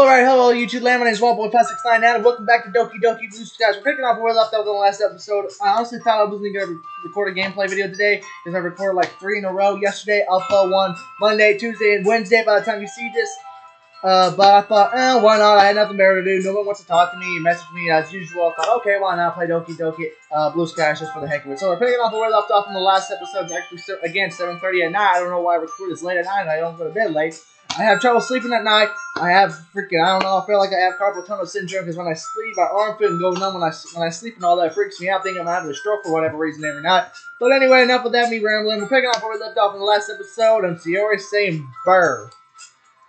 Alright, hello YouTube land, my name is OneBoy569 and welcome back to Doki Doki Blue Skies. We're picking up where we left off in the last episode. I honestly thought I wasn't going to record a gameplay video today because I recorded like three in a row yesterday. I'll upload one Monday, Tuesday, and Wednesday by the time you see this. Uh, but I thought, eh, why not? I had nothing better to do. No one wants to talk to me, message me as usual. I thought, okay, why not play Doki Doki uh, Blue Skies just for the heck of it. So we're picking up where we left off in the last episode. Actually, again, 7.30 at night. I don't know why I record this late at night I don't go to bed late. I have trouble sleeping at night. I have freaking, I don't know, I feel like I have carpal tunnel syndrome because when I sleep, my arm feels and go numb when I, when I sleep and all that freaks me out. I think I'm having a stroke for whatever reason every night. But anyway, enough of that, me rambling. We're picking up where we left off in the last episode, and Sayori's saying burr.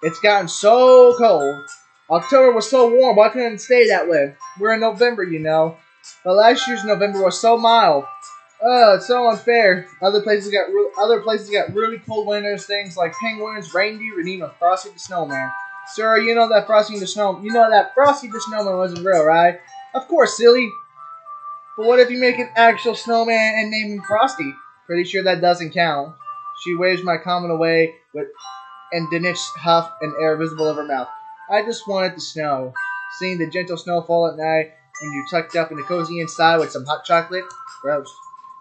It's gotten so cold. October was so warm, why couldn't it stay that way? We're in November, you know. But last year's November was so mild. Oh, it's so unfair. Other places got other places got really cold winters, things like penguins, reindeer, and even Frosty the Snowman. Sir, you know that Frosty the Snow you know that Frosty the Snowman wasn't real, right? Of course, silly. But what if you make an actual snowman and name him Frosty? Pretty sure that doesn't count. She waves my comment away with and diminished huff and air visible of her mouth. I just wanted to snow. Seeing the gentle snowfall at night when you're tucked up in the cozy inside with some hot chocolate. Gross.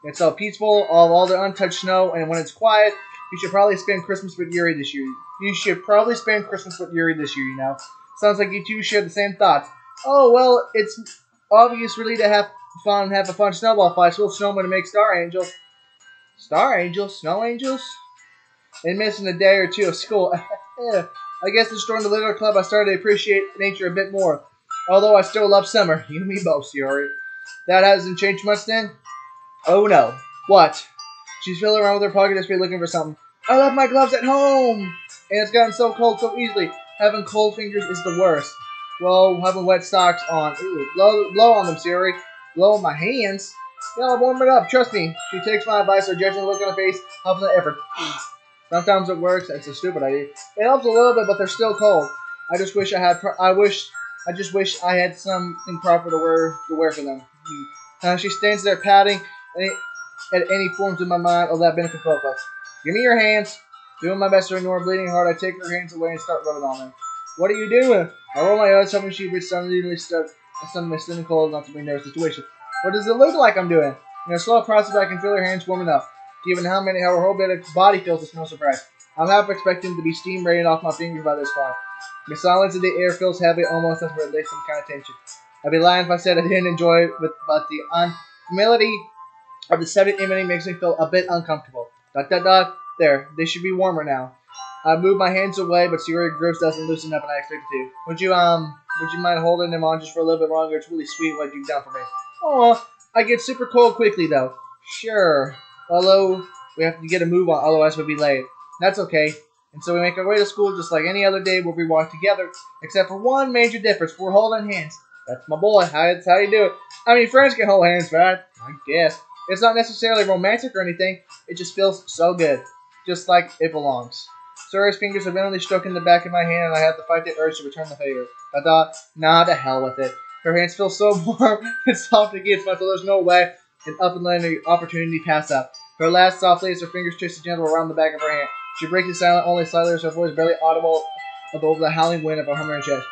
It's so peaceful of all the untouched snow, and when it's quiet, you should probably spend Christmas with Yuri this year. You should probably spend Christmas with Yuri this year, you know. Sounds like you two share the same thoughts. Oh, well, it's obvious really to have fun, have a fun snowball fight. So snowman to make Star Angels. Star Angels? Snow Angels? And missing a day or two of school. I guess this joining the Little Club, I started to appreciate nature a bit more. Although I still love summer. You and me both, Yuri. That hasn't changed much then? Oh no. What? She's feeling around with her pocket history looking for something. I left my gloves at home! And it's gotten so cold so easily. Having cold fingers is the worst. Well, having wet socks on. Ooh, blow, blow on them, Sayori. Blow on my hands. Yeah, I'll warm it up. Trust me. She takes my advice, her judging look on her face, helps the effort. Sometimes it works. It's a stupid idea. It helps a little bit, but they're still cold. I just wish I had. I wish. I just wish I had something proper to wear to wear for them. Uh, she stands there patting any, at any forms in my mind of that benefit us. Give me your hands. Doing my best to ignore bleeding heart, I take her hands away and start rubbing on them. What are you doing? I roll my eyes, hoping she would suddenly stuck suddenly cold enough to be in their situation. What does it look like I'm doing? In a slow process, I can feel her hands warming up. Given how many, how her whole body feels, it's no surprise. I'm half expecting to be steam raining off my fingers by this point. The silence of the air feels heavy, almost as if it lays some kind of tension. I'd be lying if I said I didn't enjoy it, but, but the unfamiliarity of the seventh inning makes me feel a bit uncomfortable. Dot dot dot. There, they should be warmer now. I move my hands away, but Sierra Grips doesn't loosen up and I expect it to. Would you um would you mind holding them on just for a little bit longer? It's really sweet what you've done for me. Oh, I get super cold quickly though. Sure. Although we have to get a move on, otherwise we'll be late. That's okay. And so we make our way to school just like any other day where we walk together, except for one major difference. We're holding hands. That's my boy. That's how you do it. I mean, friends can hold hands, right? I guess. It's not necessarily romantic or anything. It just feels so good. Just like it belongs. Sayori's fingers eventually stroking the back of my hand, and I have to fight the urge to return the favor. I thought, nah, to hell with it. Her hands feel so warm and soft against mine, so there's no way an up and landing opportunity pass up. Her last softly as her fingers trace the gentle around the back of her hand. She breaks the silence only slightly as her voice barely audible above the howling wind of a humming chest.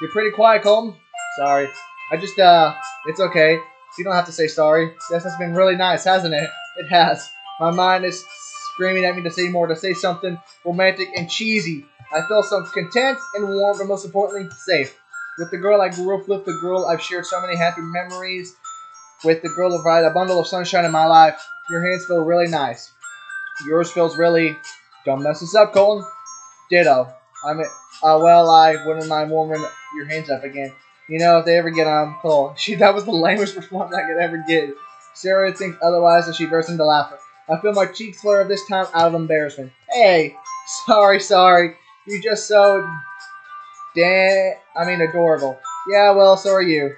You're pretty quiet, Colton. Sorry. I just, uh, it's okay. You don't have to say sorry. This has been really nice, hasn't it? It has. My mind is screaming at me to say more, to say something romantic and cheesy. I feel so content and warm, but most importantly, safe. With the girl I grew up with, the girl I've shared so many happy memories with, the girl of a bundle of sunshine in my life. Your hands feel really nice. Yours feels really. Don't mess this up, Colton. Ditto. I mean, uh, well, I wouldn't mind warming your hands up again. You know, if they ever get on, cool. She, that was the lamest response I could ever get. Sayori thinks otherwise as she bursts into laughter. I feel my cheeks flare this time out of embarrassment. Hey, sorry, sorry. You're just so damn, I mean, adorable. Yeah, well, so are you.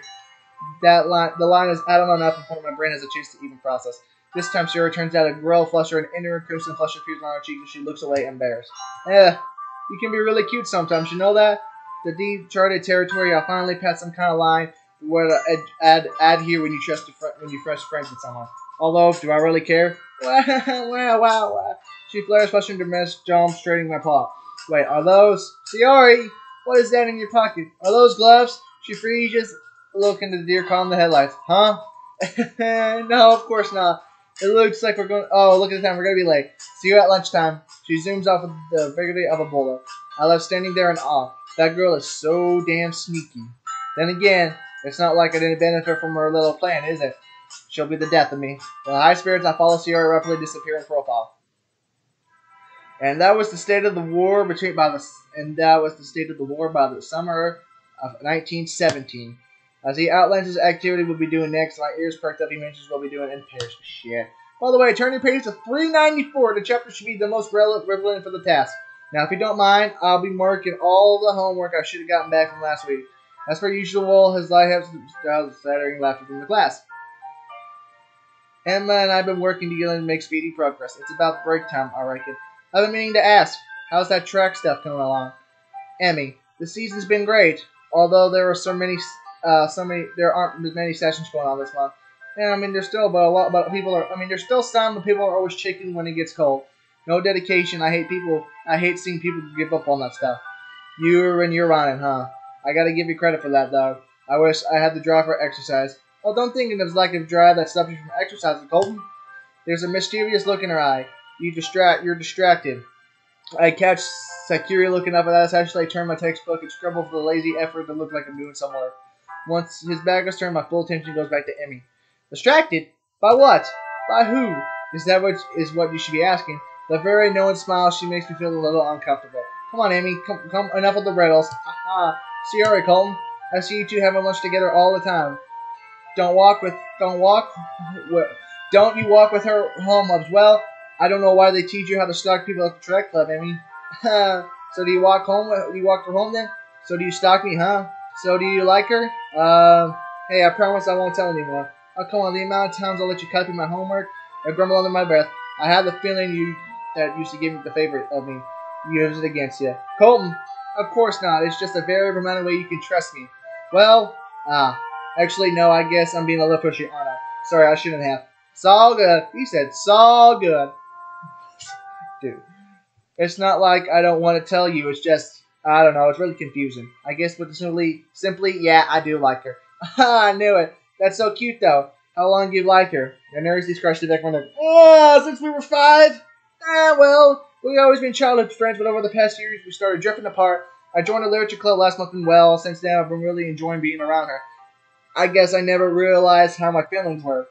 That line, the line is of enough before my brain has a chance to even process. This time, Sayori turns out a grill flusher and inner crimson flush appears on her cheek and she looks away embarrassed. Eh, you can be really cute sometimes, you know that? The deep charted territory, I'll finally pass some kind of line where to add, add, add here when you trust when you fresh friends with someone. Although, do I really care? wow, wow, wow. She flares, flushing to miss, jump, straightening my paw. Wait, are those? Sayori! What is that in your pocket? Are those gloves? She freezes, looking at the deer calm the headlights. Huh? no, of course not. It looks like we're going. Oh, look at the time. We're gonna be late. See you at lunchtime. She zooms off with the vigor of a bullet. I left standing there in awe. That girl is so damn sneaky. Then again, it's not like I didn't benefit from her little plan, is it? She'll be the death of me. With high spirits, I follow Sayori rapidly disappear in profile. And that was the state of the war between by the and that was the state of the war by the summer of 1917. As he outlines his activity we'll be doing next, my ears perked up. He mentions we'll be doing in Paris. Shit. By the way, turning page to 394. The chapter should be the most relevant for the task. Now, if you don't mind, I'll be marking all the homework I should have gotten back from last week. As per usual, as his light has stuttering laughter from the class. Emma and I have been working together to make speedy progress. It's about break time, I reckon. I've been meaning to ask, how's that track stuff coming along? Emmy, the season's been great, although there are so many, uh, so many, there aren't as many sessions going on this month. And I mean, there's still, but a lot, but people are, I mean, there's still some, but people are always chicken when it gets cold. No dedication. I hate people. I hate seeing people give up on that stuff. You're and you're huh? I gotta give you credit for that, though. I wish I had the drive for exercise. Well, don't think it was lack of drive that stops you from exercising, Colton. There's a mischievous look in her eye. You distract. You're distracted. I catch Sakura looking up at us. Actually, I turn my textbook and scribble for the lazy effort to look like I'm doing some work. Once his back is turned, my full attention goes back to Emmy. Distracted? By what? By who? Is that what is what you should be asking? The very knowing smile, she makes me feel a little uncomfortable. Come on, Amy. Come, come. Enough of the riddles. See you, Colton. I see you two having lunch together all the time. Don't walk with, don't walk, don't you walk with her home as well. I don't know why they teach you how to stalk people at the track club, Amy. so do you walk home, do you walk her home then? So do you stalk me, huh? So do you like her? Uh, hey, I promise I won't tell anyone. Oh, come on, the amount of times I'll let you copy my homework. I grumble under my breath. I have the feeling you that used to give me the favorite of me. Use it against you. Colton, of course not. It's just a very romantic way you can trust me. Well, ah, Actually, no, I guess I'm being a little pushy, aren't I? Sorry, I shouldn't have. It's all good. He said, it's all good. Dude. It's not like I don't want to tell you. It's just, I don't know. It's really confusing. I guess, but simply, simply, yeah, I do like her. I knew it. That's so cute, though. How long do you like her? I nervously scratched the deck one day. Oh, since we were five? Ah, well, we've always been childhood friends, but over the past years, we started drifting apart. I joined a literature club last month, and well, since then, I've been really enjoying being around her. I guess I never realized how my feelings were.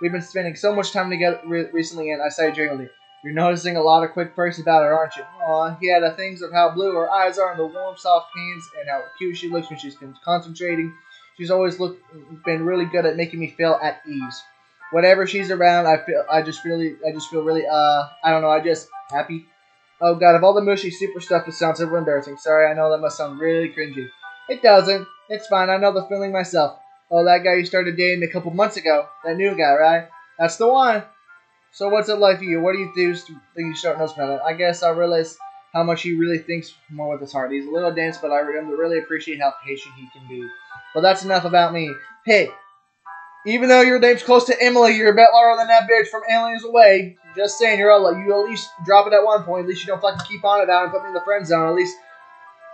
We've been spending so much time together re recently, and I say genuinely, you're noticing a lot of quick perks about her, aren't you? Aw, yeah, the things of how blue her eyes are, and the warm, soft hands, and how cute she looks when she's concentrating. She's always been really good at making me feel at ease. Whenever she's around, I feel, I just really, I just feel really, uh, I don't know, I just happy. Oh God, of all the mushy super stuff, it sounds so embarrassing. Sorry, I know that must sound really cringy. It doesn't. It's fine. I know the feeling myself. Oh, that guy you started dating a couple months ago. That new guy, right? That's the one. So what's it like for you? What do you do think you start noticing about it? I guess I realize how much he really thinks more with his heart. He's a little dense, but I really appreciate how patient he can be. But that's enough about me. Hey, even though your name's close to Emily, you're a bit lower than that bitch from Emily's Away. Just saying, you're all, you at least drop it at one point. At least you don't fucking keep on it out and put me in the friend zone. At least,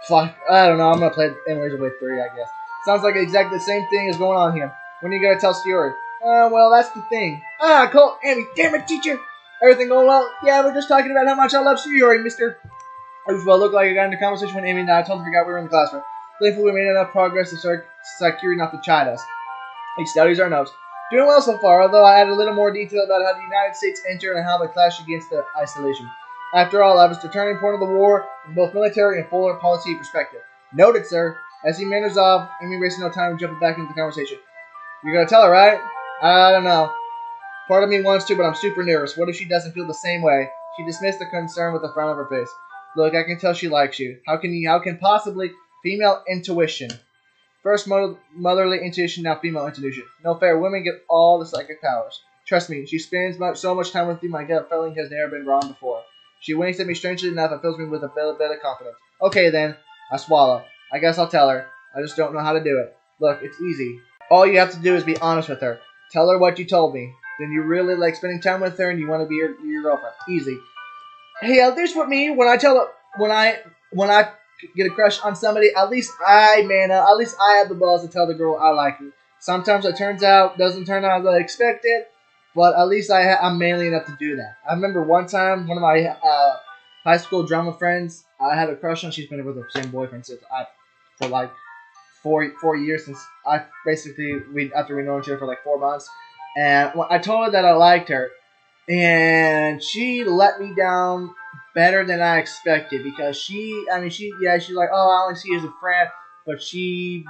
fuck, I don't know. I'm gonna play Emily's Away 3, I guess. Sounds like exactly the same thing is going on here. When are you gonna tell Stuart? Uh, well, that's the thing. Ah, Colt, Amy, damn it, teacher! Everything going well? Yeah, we're just talking about how much I love Stuart, mister. It well looked like I got into conversation with Amy and I her forgot we were in the classroom. Thankfully, we made enough progress to start securing not to chide us. He studies our notes. Doing well so far, although I added a little more detail about how the United States entered and how they clashed against the isolation. After all, I was the turning point of the war from both military and foreign policy perspective. Noted, sir. As he manners off, Amy wasting no time jumping back into the conversation. You're gonna tell her, right? I don't know. Part of me wants to, but I'm super nervous. What if she doesn't feel the same way? She dismissed the concern with a frown on her face. Look, I can tell she likes you. How can you? How can possibly female intuition? First mother, motherly intuition, now female intuition. No fair. Women get all the psychic powers. Trust me, she spends so much time with you. My gut feeling has never been wrong before. She winks at me strangely enough and fills me with a bit, bit of confidence. Okay then, I swallow. I guess I'll tell her. I just don't know how to do it. Look, it's easy. All you have to do is be honest with her. Tell her what you told me. Then you really like spending time with her and you want to be your, your girlfriend. Easy. Hey, uh, this with me when I tell her when I when I get a crush on somebody, at least I, man, at least I have the balls to tell the girl I like her. Sometimes it turns out doesn't turn out as I expected, but at least I I'm manly enough to do that. I remember one time one of my uh, high school drama friends I had a crush on. She's been with her same boyfriend since I for like four four years since I basically we after we known each other for like four months, and I told her that I liked her, and she let me down better than I expected because she I mean she yeah she's like oh I only see you as a friend, but she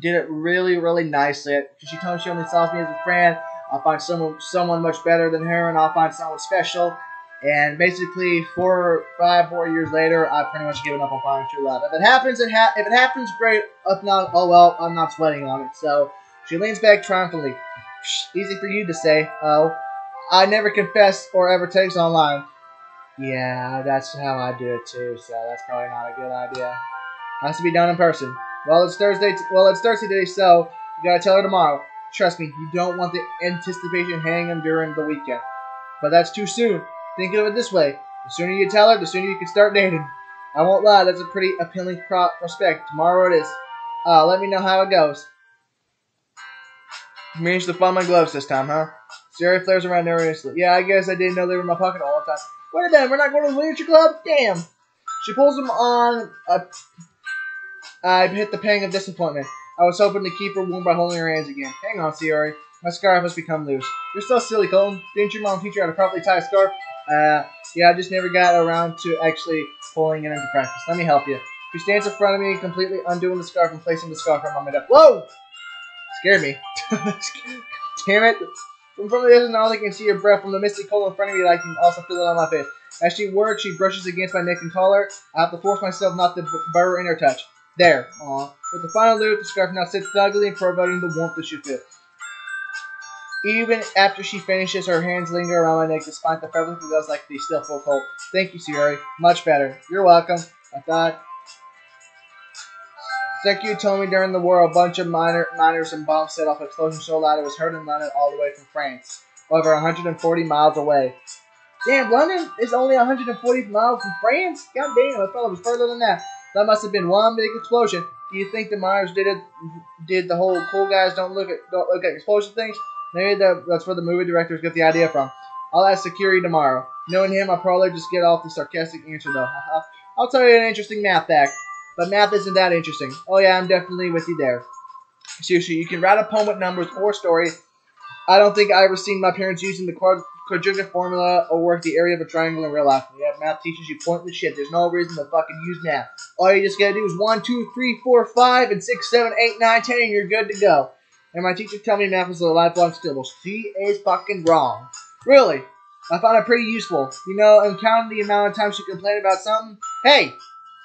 did it really, really nicely. Cause She told me she only saw me as a friend. I'll find someone someone much better than her, and I'll find someone special. And basically, four, five, four years later, I've pretty much given up on finding true love. If it happens, it ha- if it happens, great. If not, oh well, I'm not sweating on it. So she leans back triumphantly. Easy for you to say. Oh, I never confess or ever text online. Yeah, that's how I do it too. So that's probably not a good idea. Has to be done in person. Well, it's Thursday. Well, it's Thursday today, so you gotta tell her tomorrow. Trust me, you don't want the anticipation hanging during the weekend. But that's too soon. Think of it this way: the sooner you tell her, the sooner you can start dating. I won't lie, that's a pretty appealing pro- prospect. Tomorrow it is. Uh, let me know how it goes. Managed to find my gloves this time, huh? Sayori flares around nervously. Yeah, I guess I didn't know they were in my pocket all the time. Wait a minute, we're not going to the literature club? Damn. She pulls him on a I hit the pang of disappointment. I was hoping to keep her warm by holding her hands again. Hang on, Sayori. My scarf has become loose. You're so silly, Colton. Didn't your mom teach you how to properly tie a scarf? Uh, yeah, I just never got around to actually pulling it into practice. Let me help you. She stands in front of me, completely undoing the scarf and placing the scarf on my head. Whoa! Scared me. Damn it. From the distance, now I can see her breath from the misty cold in front of me, I can also feel it on my face. As she works, she brushes against my neck and collar. I have to force myself not to burrow in her touch. There. Aw. With the final loop, the scarf now sits snugly and providing the warmth that she feels. Even after she finishes, her hands linger around my neck despite the fabric feels like they still feel cold. Thank you, Sayori. Much better. You're welcome. I thought. Seku told me during the war a bunch of miner, miners and bombs set off explosion so loud it was heard in London all the way from France, over 140 miles away. Damn, London is only 140 miles from France? God damn, I thought it was further than that. That must have been one big explosion. Do you think the miners did it? Did the whole cool guys don't look at don't look at explosion things? Maybe that, that's where the movie directors get the idea from. I'll ask security tomorrow. Knowing him, I'll probably just get off the sarcastic answer though. I'll tell you an interesting math fact, but math isn't that interesting. Oh yeah, I'm definitely with you there. Seriously, you can write a poem with numbers or story. I don't think I ever seen my parents using the quad quadratic formula or work the area of a triangle in real life. Yeah, math teaches you pointless shit. There's no reason to fucking use math. All you just gotta do is 1, 2, 3, 4, 5, and 6, 7, 8, 9, 10, and you're good to go. And my teacher tell me math is a lifelong skill. She is fucking wrong. Really. I found it pretty useful. You know, and counting the amount of times she complained about something. Hey,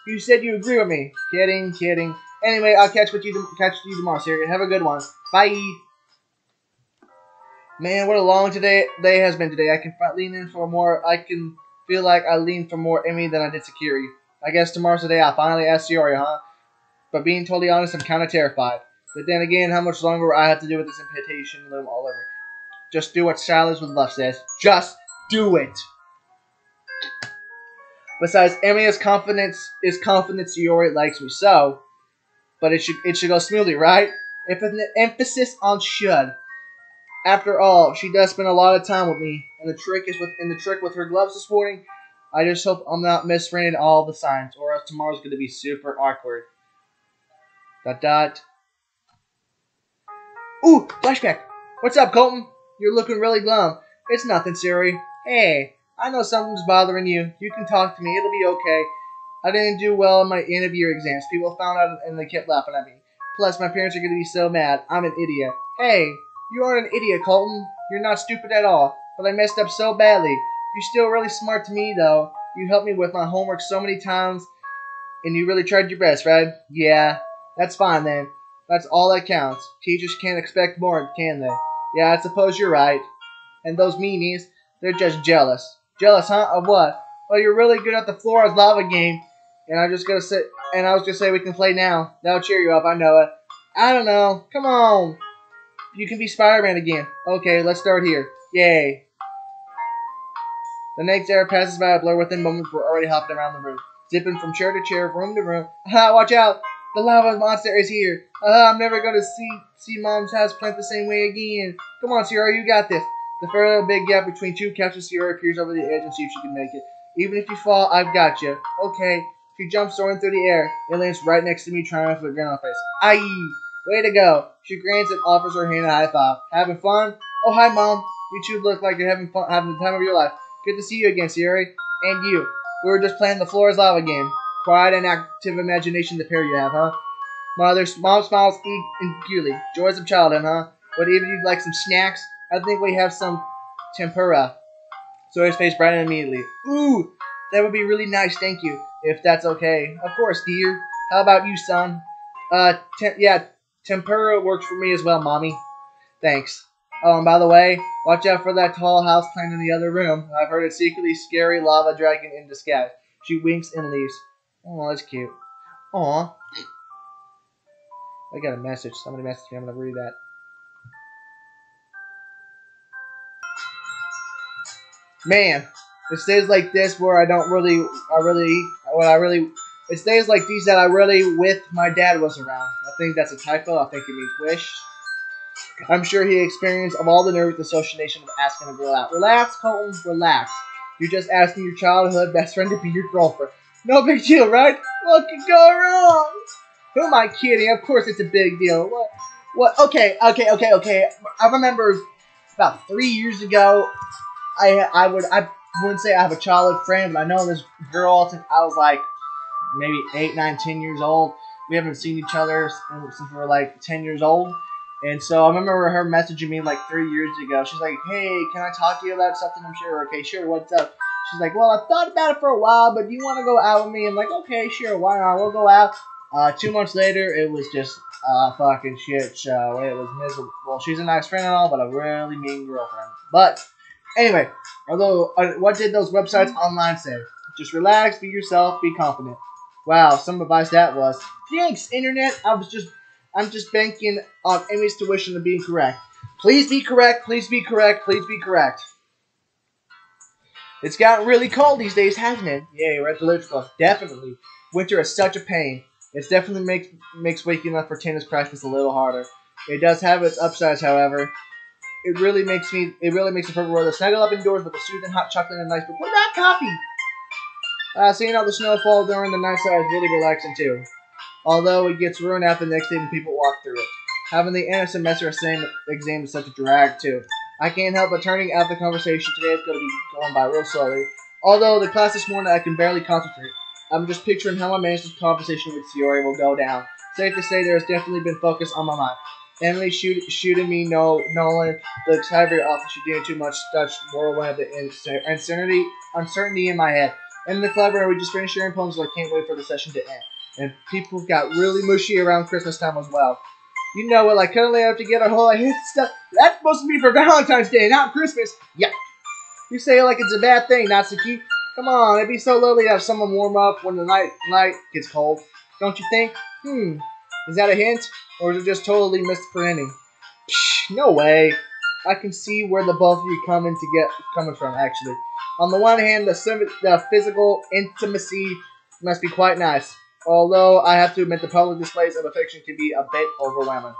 you said you agree with me. Kidding, kidding. Anyway, I'll catch with you catch you tomorrow, Sayori. Have a good one. Bye. Man, what a long today day has been today. I can lean in for more. I can feel like I leaned for more Emmy than I did Sakiri. I guess tomorrow's the day I finally ask Sayori, huh? But being totally honest, I'm kind of terrified. But then again, how much longer I have to do with this imputation loom all over? Just do what Silas with love says. Just do it. Besides, Emmy is confident is confident Sayori likes me so, but it should it should go smoothly, right? If an emphasis on should. After all, she does spend a lot of time with me, and the trick is with in the trick with her gloves this morning. I just hope I'm not misreading all the signs, or else tomorrow's gonna be super awkward. Dot dot. Ooh, flashback. What's up, Colton? You're looking really glum. It's nothing, Sayori. Hey, I know something's bothering you. You can talk to me. It'll be okay. I didn't do well in my end of year exams. People found out and they kept laughing at me. Plus, my parents are going to be so mad. I'm an idiot. Hey, you aren't an idiot, Colton. You're not stupid at all. But I messed up so badly. You're still really smart to me, though. You helped me with my homework so many times, and you really tried your best, right? Yeah, that's fine then. That's all that counts. Teachers can't expect more, can they? Yeah, I suppose you're right. And those meanies, they're just jealous. Jealous, huh? Of what? Well, you're really good at the Floor is Lava game, and I'm just gonna say, and I was gonna say we can play now. That'll cheer you up. I know it. I don't know. Come on. You can be Spider-Man again. Okay, let's start here. Yay. The next era passes by a blur within moments we're already hopping around the room. zipping from chair to chair, room to room. Ah, watch out! The lava monster is here. Ah, I'm never gonna see see mom's house plant the same way again. Come on, Sayori, you got this. The further big gap between two couches, Sayori appears over the edge and see if she can make it. Even if you fall, I've got you. Okay. She jumps soaring through the air. It lands right next to me, triumphant with a grin on her face. Aye! Way to go! She grins and offers her hand a high five. Having fun? Oh, hi, Mom. You two look like you're having fun, having the time of your life. Good to see you again, Sayori. And you. We were just playing the floor is lava game. Quiet and active imagination the pair you have, huh? Mother, mom smiles eagerly. Joys of childhood, huh? But even you'd like some snacks? I think we have some tempura. Sayori's face brightened immediately. Ooh, that would be really nice, thank you. If that's okay. Of course, dear. How about you, son? Uh, te yeah, tempura works for me as well, mommy. Thanks. Oh, and by the way, watch out for that tall house plant in the other room. I've heard a secretly scary lava dragon in disguise. She winks and leaves. Oh, that's cute. Aw. I got a message. Somebody messaged me. I'm gonna read that. Man, it's days like this where I don't really, I really, what I really, it's days like these that I really with my dad was around. I think that's a typo. I think it means wish. I'm sure he experienced of all the nervous association of asking a girl out. Relax, Colton, relax. You're just asking your childhood best friend to be your girlfriend. No big deal, right? What could go wrong? Who am I kidding? Of course it's a big deal. What? What? Okay, okay, okay, okay. I remember about three years ago, I I would I wouldn't say I have a childhood friend, but I know this girl since I was like maybe eight, nine, ten years old. We haven't seen each other since we were like ten years old. And so I remember her messaging me like three years ago. She's like, "Hey, can I talk to you about something?" I'm sure. Okay, sure. What's up? She's like, "Well, I've thought about it for a while, but do you want to go out with me?" I'm like, "Okay, sure. Why not? We'll go out." Uh, two months later, it was just a fucking shit show. It was miserable. Well, she's a nice friend and all, but a really mean girlfriend. But anyway, although uh, what did those websites online say? Just relax, be yourself, be confident. Wow, some advice that was. Thanks, internet. I was just I'm just banking on Amy's tuition to being correct. Please be correct, please be correct, please be correct. It's gotten really cold these days, hasn't it? Yeah, we're at the lyrical. Definitely. Winter is such a pain. It definitely makes makes waking up for tennis practice a little harder. It does have its upsides, however. It really makes me it really makes it perfect weather. Snuggle up indoors with a soothing hot chocolate and nice but what about coffee? Uh, seeing all the snow fall during the night side is really relaxing too although it gets ruined after the next day when people walk through it. Having the end of semester same exam is such a drag, too. I can't help but turning out the conversation today is going to be going by real slowly. Although the class this morning I can barely concentrate. I'm just picturing how I managed this conversation with Sayori will go down. Safe to say there has definitely been focus on my mind. Emily shoot, shooting me, no, Nolan looks heavy off. She doing too much touch whirlwind of the uncertainty, uncertainty in my head. And the club where we just finished sharing poems, I can't wait for the session to end and people got really mushy around Christmas time as well. You know what, like cuddling up a whole lot of stuff. That's supposed to be for Valentine's Day, not Christmas. Yeah. You say it like it's a bad thing, Natsuki. Come on, it'd be so lovely to have someone warm up when the night night gets cold. Don't you think? Hmm. Is that a hint? Or is it just totally misrepresenting? Psh, no way. I can see where the both of you coming to get coming from, actually. On the one hand, the, the physical intimacy must be quite nice. Although I have to admit the public displays of affection can be a bit overwhelming.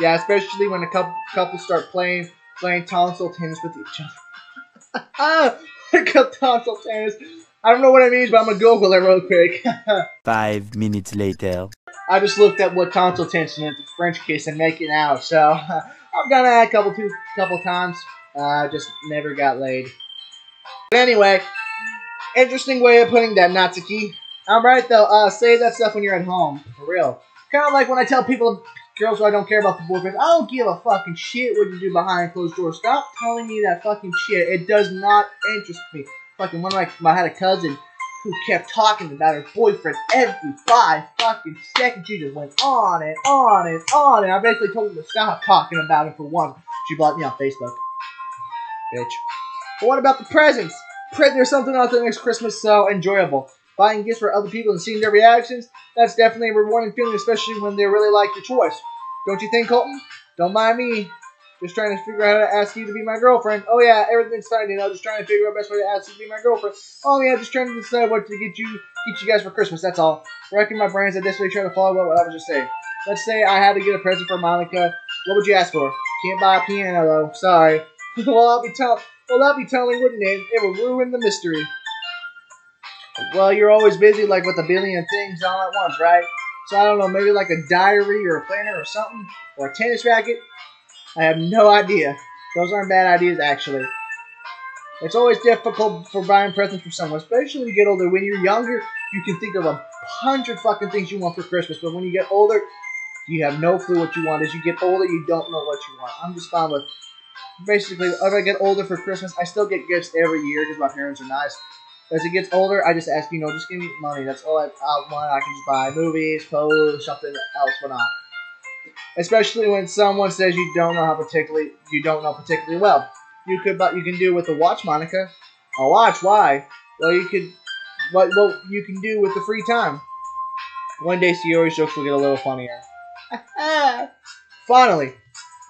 Yeah, especially when a couple couples start playing playing tonsil tennis with each other. ah, tonsil tennis. I don't know what it means, but I'm gonna Google it real quick. Five minutes later. I just looked at what tonsil tennis is. It's French kiss and making out. So I've done that a couple two couple times. Uh, just never got laid. But anyway, interesting way of putting that, Natsuki. I'm right though. Uh, say that stuff when you're at home, for real. Kind of like when I tell people, girls who I don't care about the boyfriend, I don't give a fucking shit what you do behind closed doors. Stop telling me that fucking shit. It does not interest me. Fucking one of my, I had a cousin who kept talking about her boyfriend every five fucking seconds. She just went on and on and on, and I basically told her to stop talking about it for once. She blocked me on Facebook. Bitch. But what about the presents? There's something out there next Christmas so enjoyable buying gifts for other people and seeing their reactions, that's definitely a rewarding feeling, especially when they really like your choice. Don't you think, Colton? Don't mind me. Just trying to figure out how to ask you to be my girlfriend. Oh yeah, everything's fine, you know. Just trying to figure out the best way to ask you to be my girlfriend. Oh yeah, just trying to decide what to get you, get you guys for Christmas. That's all. Wrecking my brains. I desperately try to follow up what I was just saying. Let's say I had to get a present for Monika. What would you ask for? Can't buy a piano though. Sorry. well, I'll be tell. Well, I'll be telling, wouldn't it? It will ruin the mystery. Well, you're always busy, like with a billion things all at once, right? So I don't know, maybe like a diary or a planner or something, or a tennis racket. I have no idea. Those aren't bad ideas, actually. It's always difficult for buying presents for someone, especially when you get older. When you're younger, you can think of a hundred fucking things you want for Christmas, but when you get older, you have no clue what you want. As you get older, you don't know what you want. I'm just fine with basically, as I get older for Christmas, I still get gifts every year because my parents are nice. As it gets older, I just ask, you know, just give me money. That's all I, I want. I can just buy movies, clothes, something else, but not. Especially when someone says you don't know how particularly you don't know particularly well. You could, but you can do with a watch, Monika. A watch? Why? Well, you could. What? What you can do with the free time? One day, Sayori's jokes will get a little funnier. Finally,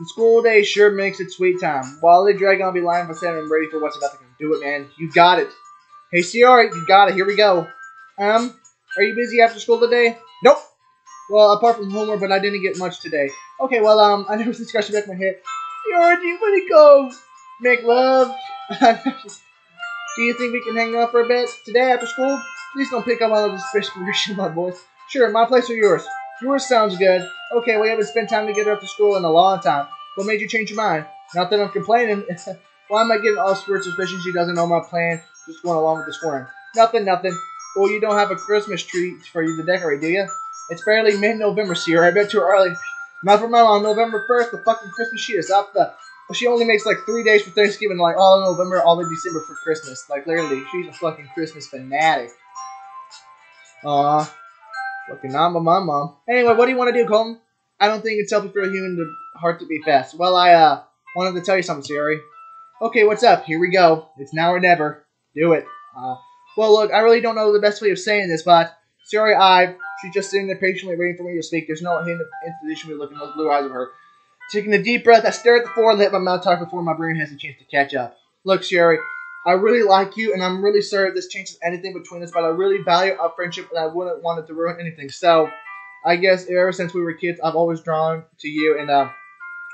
the school day sure makes it sweet time. While they drag on be lying for seven, I'm ready for what's about to come. Do it, man. You got it. Hey, Sayori, you got it. Here we go. Um, are you busy after school today? Nope. Well, apart from homework, but I didn't get much today. Okay, well, um, I never discussed back in my head. Sayori, do you want to go make love? do you think we can hang out for a bit today after school? Please don't pick up on fish in my voice. Sure, my place or yours? Yours sounds good. Okay, we haven't spent time together after school in a long time. What made you change your mind? Not that I'm complaining. Why am I getting all of suspicion she doesn't know my plan? Just going along with this one. Nothing, nothing. Well, you don't have a Christmas tree for you to decorate, do you? It's barely mid-November, Sayori. I bet too early. Not for my mom. November 1st, the fucking Christmas shit is up the... She only makes like three days for Thanksgiving, like all of November, all of December for Christmas. Like, literally, she's a fucking Christmas fanatic. Aw. Fucking not my mom. mom. Anyway, what do you want to do, Colton? I don't think it's healthy for a human heart to be fast. Well, I uh wanted to tell you something, Sayori. Okay, what's up? Here we go. It's now or never. Do it. Uh, well, look, I really don't know the best way of saying this, but Sayori, I she's just sitting there patiently waiting for me to speak. There's no hint of institution with looking those blue eyes of her. Taking a deep breath, I stare at the floor and let my mouth talk before my brain has a chance to catch up. Look, Sayori, I really like you, and I'm really sorry if this changes anything between us, but I really value our friendship, and I wouldn't want it to ruin anything. So, I guess ever since we were kids, I've always drawn to you, and uh,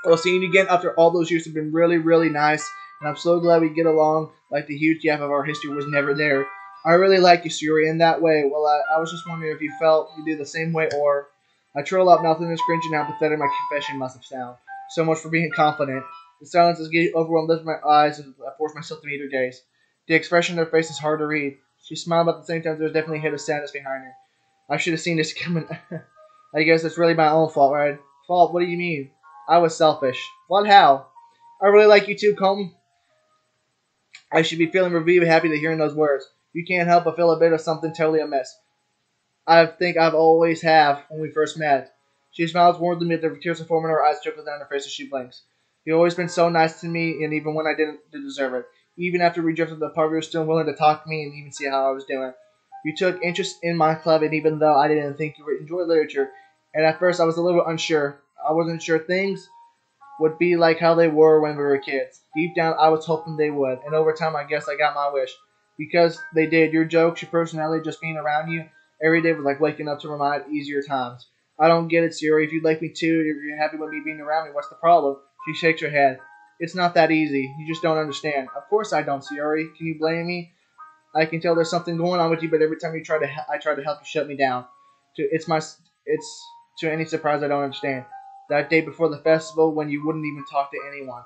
well, seeing you again after all those years has been really, really nice, and I'm so glad we get along. Like the huge gap of our history was never there. I really like you, Sayori, in that way. Well, I, I was just wondering if you felt you do the same way, or I troll up nothing as cringe and how pathetic my confession must have sounded. So much for being confident. The silence is getting overwhelmed, lift my eyes, and I force myself to meet her gaze. The expression on her face is hard to read. She smiled, but at the same time, there was definitely a hint of sadness behind her. I should have seen this coming. I guess it's really my own fault, right? Fault? What do you mean? I was selfish. What? How? I really like you too, Colton. I should be feeling really happy to hearing those words. You can't help but feel a bit of something totally amiss. I think I've always have when we first met. She smiles warmly at the tears forming her eyes trickle down her face as she blinks. You've always been so nice to me, and even when I didn't deserve it. Even after we drifted apart, you were still willing to talk to me and even see how I was doing. You took interest in my club, and even though I didn't think you would enjoy literature, and at first I was a little unsure. I wasn't sure things would be like how they were when we were kids. Deep down, I was hoping they would, and over time, I guess I got my wish. Because they did. Your jokes, your personality, just being around you every day was like waking up to remind easier times. I don't get it, Sayori. If you'd like me to, if you're happy with me being around me, what's the problem? She shakes her head. It's not that easy. You just don't understand. Of course I don't, Sayori. Can you blame me? I can tell there's something going on with you, but every time you try to, I try to help you shut me down. To It's my, it's to any surprise I don't understand. That day before the festival, when you wouldn't even talk to anyone,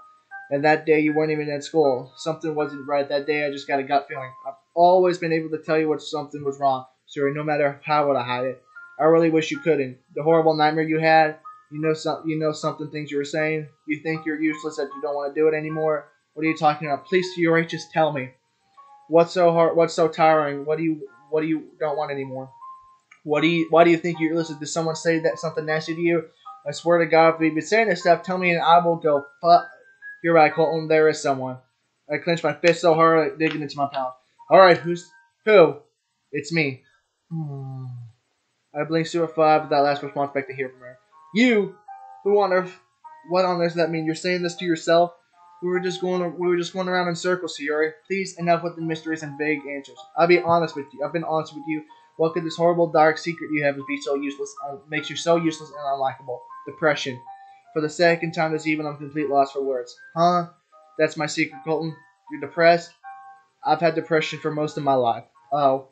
and that day you weren't even at school, something wasn't right. That day I just got a gut feeling. I've always been able to tell you what something was wrong, Sayori, no matter how would I hide it. I really wish you couldn't. The horrible nightmare you had, you know some, you know something things you were saying. You think you're useless that you don't want to do it anymore. What are you talking about? Please, Sayori, just tell me. What's so hard? What's so tiring? What do you what do you don't want anymore? What do you why do you think you're listening? Did someone say that something nasty to you? I swear to God, if you've been saying this stuff, tell me and I will go fuck. You're right, Colton. There is someone. I clenched my fist so hard, like digging into my palm. All right, who's who? It's me. Hmm. I blinked super five with that last response back to hear from her. You? Who on earth? What on earth does that mean? You're saying this to yourself? We were just going. We were just going around in circles, Sayori. Please, enough with the mysteries and vague answers. I'll be honest with you. I've been honest with you What could this horrible dark secret you have be so useless? Uh, makes you so useless and unlikable. Depression. For the second time this evening, I'm complete loss for words. Huh? That's my secret, Colton. You're depressed? I've had depression for most of my life. Oh.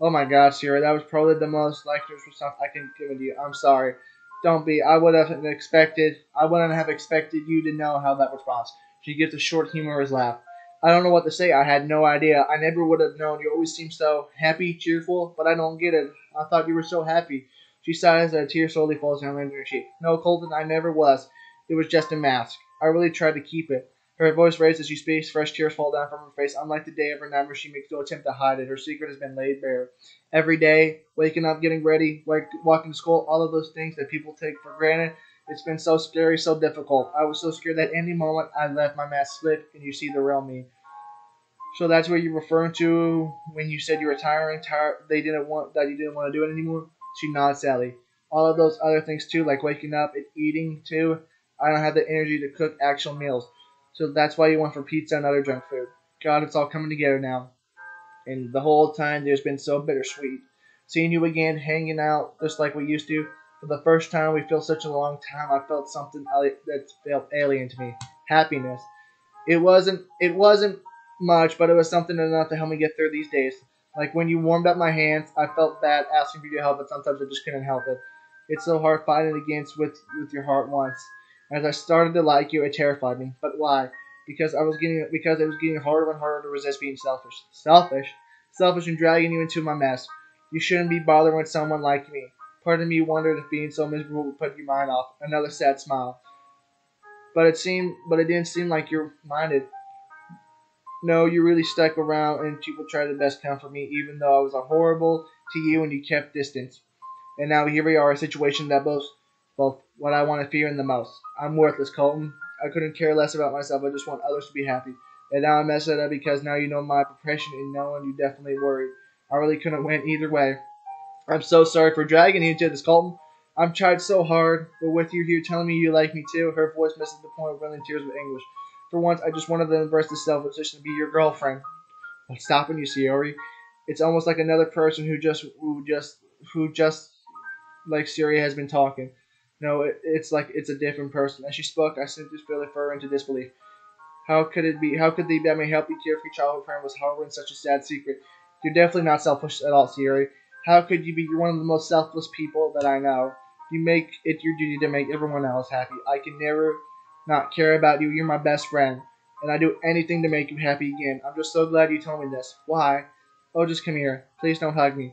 Oh my god, Sayori, that was probably the most lectures something I can give to you. I'm sorry. Don't be. I would have expected. I wouldn't have expected you to know how that response. She gives a short, humorous laugh. I don't know what to say. I had no idea. I never would have known. You always seem so happy, cheerful, but I don't get it. I thought you were so happy. She sighs and a tear slowly falls down her cheek. No, Colton, I never was. It was just a mask. I really tried to keep it. Her voice raises as she speaks. Fresh tears fall down from her face. Unlike the day of her nightmare, she makes no attempt to hide it. Her secret has been laid bare. Every day, waking up, getting ready, walking to school, all of those things that people take for granted. It's been so scary, so difficult. I was so scared that any moment I let my mask slip and you see the real me. So that's what you're referring to when you said you were tiring, tired. They didn't want that you didn't want to do it anymore. She nods, Sally. All of those other things too, like waking up and eating too. I don't have the energy to cook actual meals. So that's why you went for pizza and other junk food. God, it's all coming together now. And the whole time there's been so bittersweet. Seeing you again, hanging out just like we used to. For the first time we feel such a long time, I felt something that felt alien to me. Happiness. It wasn't. It wasn't much, but it was something enough to help me get through these days. Like when you warmed up my hands, I felt bad asking for your help, but sometimes I just couldn't help it. It's so hard fighting against with with your heart once. As I started to like you, it terrified me. But why? Because I was getting because it was getting harder and harder to resist being selfish. Selfish? Selfish and dragging you into my mess. You shouldn't be bothering with someone like me. Part of me wondered if being so miserable would put your mind off. Another sad smile. But it seemed but it didn't seem like you're minded. No, you really stuck around and people tried their best to comfort me, even though I was a horrible to you and you kept distance. And now here we are, a situation that both both what I want to fear and the most. I'm worthless, Colton. I couldn't care less about myself. I just want others to be happy. And now I messed it up because now you know my profession and knowing you definitely worried. I really couldn't win either way. I'm so sorry for dragging you into this, Colton. I've tried so hard, but with you here telling me you like me too, her voice misses the point of running tears with anguish. For once, I just wanted to embrace the selfishness and be your girlfriend. What's stopping you, Sayori? It's almost like another person who just, who just, who just, like Sayori has been talking. No, it, it's like it's a different person. As she spoke, I simply fell further into disbelief. How could it be? How could the that my healthy, carefree childhood friend was harboring such a sad secret? You're definitely not selfish at all, Sayori. How could you be? You're one of the most selfless people that I know. You make it your duty to make everyone else happy. I can never not care about you. You're my best friend, and I do anything to make you happy again. I'm just so glad you told me this. Why? Oh, just come here. Please don't hug me.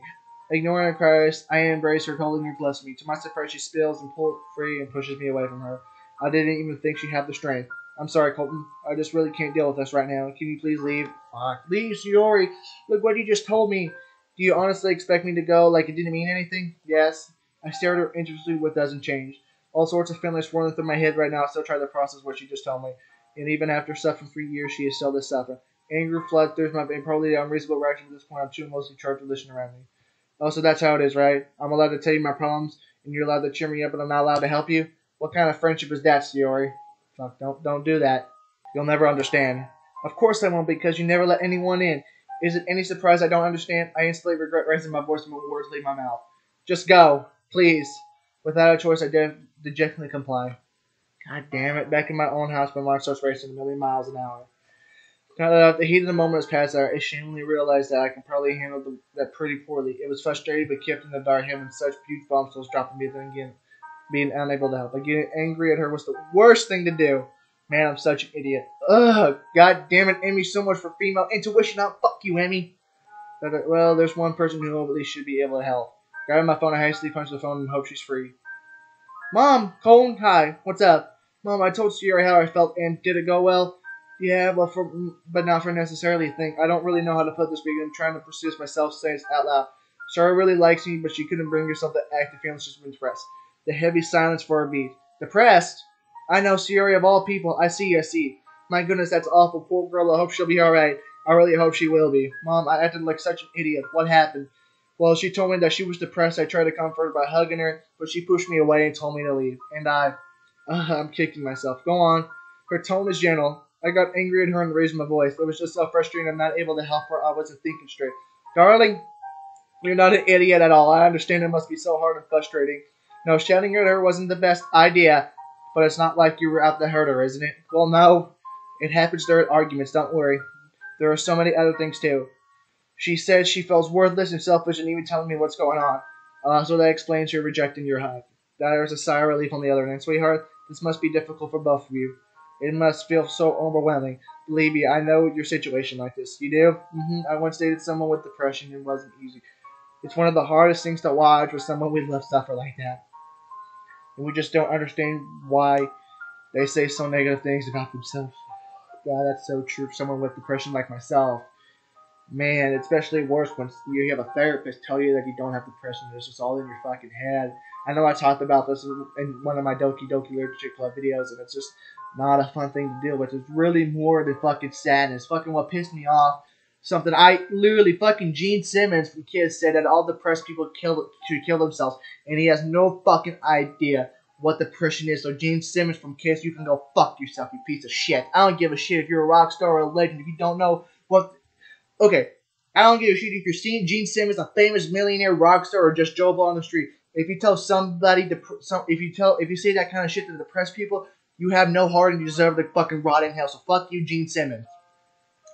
Ignoring her cries, I embrace her, holding her close to me. To my surprise, she spills and pulls free and pushes me away from her. I didn't even think she had the strength. I'm sorry, Colton. I just really can't deal with this right now. Can you please leave? Fuck. Leave, Sayori. Look what you just told me. Do you honestly expect me to go like it didn't mean anything? Yes. I stared at her interested what doesn't change. All sorts of feelings swirling through my head right now. I still try to process what she just told me. And even after suffering for years, she is still this suffering. Anger floods through my brain, probably the unreasonable reaction at this point. I'm too mostly charged to listen around me. Oh, so that's how it is, right? I'm allowed to tell you my problems, and you're allowed to cheer me up, but I'm not allowed to help you? What kind of friendship is that, Sayori? Fuck, don't, don't do that. You'll never understand. Of course I won't, because you never let anyone in. Is it any surprise I don't understand? I instantly regret raising my voice when words leave my mouth. Just go, please. Without a choice, I de- dejectedly comply. God damn it, back in my own house, my mind starts racing a million miles an hour. Now that the heat of the moment has passed, I ashamedly realized that I can probably handle the, that pretty poorly. It was frustrating, but kept in the dark, having such huge bombs was dropping me, then again, being unable to help. Like, getting angry at her was the worst thing to do. Man, I'm such an idiot. Ugh, god damn it, Emmy, so much for female intuition. I'll fuck you, Emmy. But, uh, well, there's one person who at least should be able to help. Grabbing my phone, I hastily punch the phone and hope she's free. Mom, Colin, hi, what's up? Mom, I told Sayori how I felt, and did it go well? Yeah, but for but not for necessarily think. I don't really know how to put this, but I'm trying to pursue myself, saying it out loud. Sayori really likes me, but she couldn't bring herself to act the feeling she's been depressed. The heavy silence for a beat. Depressed? I know, Sayori of all people. I see, I see. My goodness, that's awful. Poor girl. I hope she'll be alright. I really hope she will be. Mom, I acted like such an idiot. What happened? Well, she told me that she was depressed. I tried to comfort her by hugging her, but she pushed me away and told me to leave. And I, uh, I'm kicking myself. Go on. Her tone is gentle. I got angry at her and raised my voice. It was just so frustrating I'm not able to help her. I wasn't thinking straight. Darling, You're not an idiot at all. I understand it must be so hard and frustrating. No, shouting at her wasn't the best idea, but it's not like you were out to hurt her, isn't it? Well, no. It happens during arguments, don't worry. There are so many other things, too. She said she feels worthless and selfish and even telling me what's going on. Uh, so that explains her rejecting your hug. There's a sigh of relief on the other end. Sweetheart, this must be difficult for both of you. It must feel so overwhelming. Believe me, I know your situation like this. You do? Mm-hmm. I once dated someone with depression. It wasn't easy. It's one of the hardest things to watch with someone we love suffer like that. And we just don't understand why they say so negative things about themselves. God, that's so true someone with depression like myself. Man, especially worse when you have a therapist tell you that you don't have depression. It's just all in your fucking head. I know I talked about this in one of my Doki Doki Literature Club videos, and it's just not a fun thing to deal with. It's really more than fucking sadness. Fucking what pissed me off. Something I literally fucking Gene Simmons from Kiss said that all depressed people kill to kill themselves, and he has no fucking idea what depression is. So Gene Simmons from Kiss, you can go fuck yourself, you piece of shit. I don't give a shit if you're a rock star or a legend. If you don't know what, okay, I don't give a shit if you're seeing Gene Simmons, a famous millionaire rock star, or just Joe Blow on the street. If you tell somebody, dep- some, if you tell, if you say that kind of shit to depressed people, you have no heart and you deserve to fucking rot in hell. So fuck you, Gene Simmons.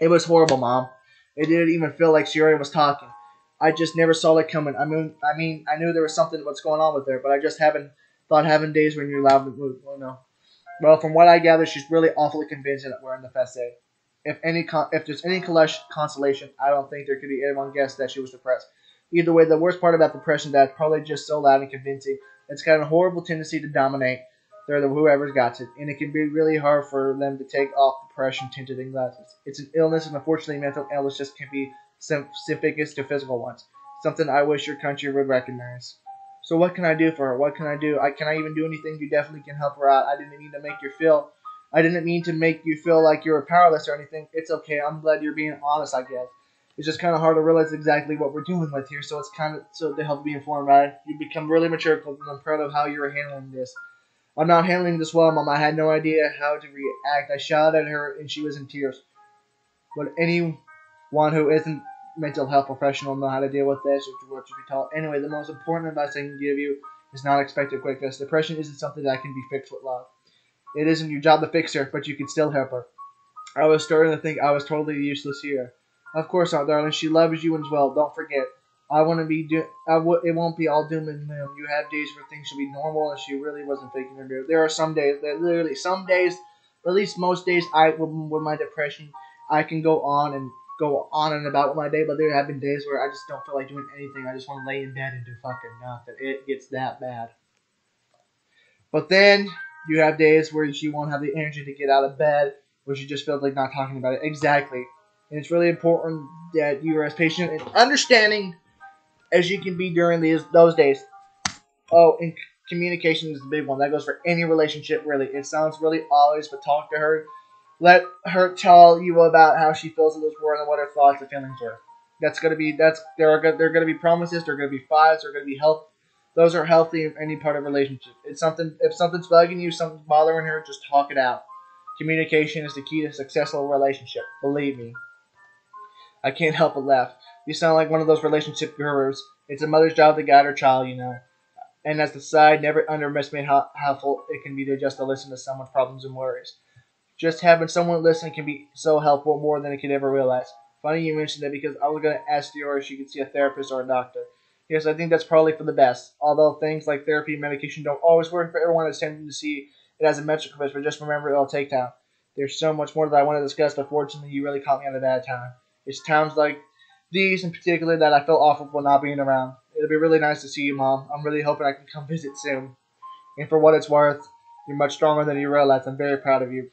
It was horrible, mom. It didn't even feel like already was talking. I just never saw it coming. I mean, I mean, I knew there was something what's going on with her, but I just haven't thought having days when you're allowed loud. Well, no. Well, from what I gather, she's really awfully convinced that we're in the fessay. If any, con- if there's any consolation, I don't think there could be anyone guess that she was depressed. Either way, the worst part about depression is that it's probably just so loud and convincing. It's got a horrible tendency to dominate. The whoever's got it, and it can be really hard for them to take off the depression tinted glasses. It's an illness, and unfortunately, mental illness just can be specific to physical ones. Something I wish your country would recognize. So what can I do for her? What can I do? I can I even do anything? You definitely can help her out. I didn't mean to make you feel. I didn't mean to make you feel like you were powerless or anything. It's okay. I'm glad you're being honest. I guess it's just kind of hard to realize exactly what we're dealing with here. So it's kind of so to help be informed, right? You become really mature, and I'm proud of how you're handling this. I'm not handling this well, Mom. I had no idea how to react. I shouted at her, and she was in tears. But anyone who isn't mental health professional know how to deal with this, or what should be taught? Anyway, the most important advice I can give you is not expect a quick fix. Depression isn't something that can be fixed with love. It isn't your job to fix her, but you can still help her. I was starting to think I was totally useless here. Of course not, darling. She loves you as well. Don't forget. I want to be. Do- I w- it won't be all doom and gloom. You have days where things should be normal, and she really wasn't faking her mood. There are some days that literally, some days, at least most days, I with, with my depression, I can go on and go on and about with my day. But there have been days where I just don't feel like doing anything. I just want to lay in bed and do fucking nothing. It gets that bad. But then you have days where she won't have the energy to get out of bed, where she just feels like not talking about it. Exactly. And it's really important that you are as patient and understanding as you can be during these those days. Oh, and communication is the big one. That goes for any relationship, really. It sounds really obvious, but talk to her. Let her tell you about how she feels in this world and what her thoughts and feelings were. That's gonna be that's there are there are gonna be promises. There are gonna be fights. There are gonna be health. Those are healthy in any part of relationship. It's something if something's bugging you, something's bothering her, just talk it out. Communication is the key to successful relationship. Believe me. I can't help but laugh. You sound like one of those relationship gurus. It's a mother's job to guide her child, you know. And as the side, never underestimate how helpful it can be to just to listen to someone's problems and worries. Just having someone listen can be so helpful more than it could ever realize. Funny you mentioned that because I was going to ask Sayori if she could see a therapist or a doctor. Yes, I think that's probably for the best. Although things like therapy and medication don't always work for everyone, it's tempting to see it as a metric of but just remember it'll take time. There's so much more that I want to discuss, but fortunately you really caught me at a bad time. It's times like these in particular that I feel awful for not being around. It'll be really nice to see you, Mom. I'm really hoping I can come visit soon. And for what it's worth, you're much stronger than you realize. I'm very proud of you.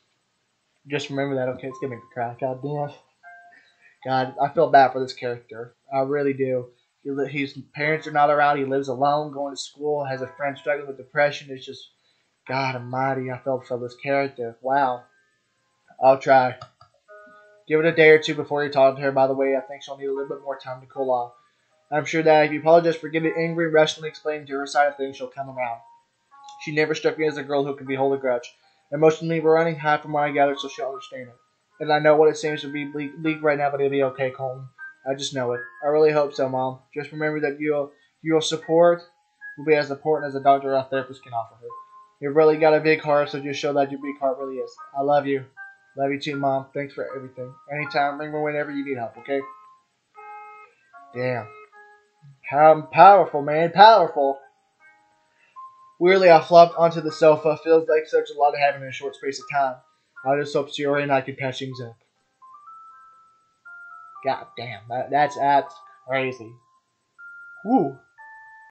Just remember that, okay? It's gonna make me cry. God damn. God, I feel bad for this character. I really do. His parents are not around. He lives alone, going to school, has a friend struggling with depression. It's just, God Almighty, I felt for this character. Wow. I'll try. Give it a day or two before you talk to her. By the way, I think she'll need a little bit more time to cool off. I'm sure that if you apologize for getting angry and rationally explaining to her side of things, she'll come around. She never struck me as a girl who could be hold a grudge. Emotionally, we're running high from what I gathered, so she'll understand it. And I know what it seems to be bleak right now, but it'll be okay, Colton. I just know it. I really hope so, Mom. Just remember that your your support will be as important as a doctor or a therapist can offer her. You've really got a big heart, so just show that your big heart really is. I love you. Love you too, Mom. Thanks for everything. Anytime, ring me whenever you need help, okay? Damn. How powerful, man. Powerful. Weirdly, I flopped onto the sofa. Feels like such a lot to happen in a short space of time. I just hope Sayori and I can patch things up. God damn, that, that's that's crazy. Woo.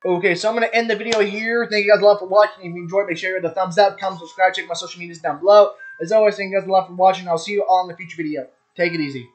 Okay, so I'm gonna end the video here. Thank you guys a lot for watching. If you enjoyed, make sure you hit the thumbs up, comment, subscribe, check my social medias down below. As always, thank you guys a lot for watching. I'll see you all in the future video. Take it easy.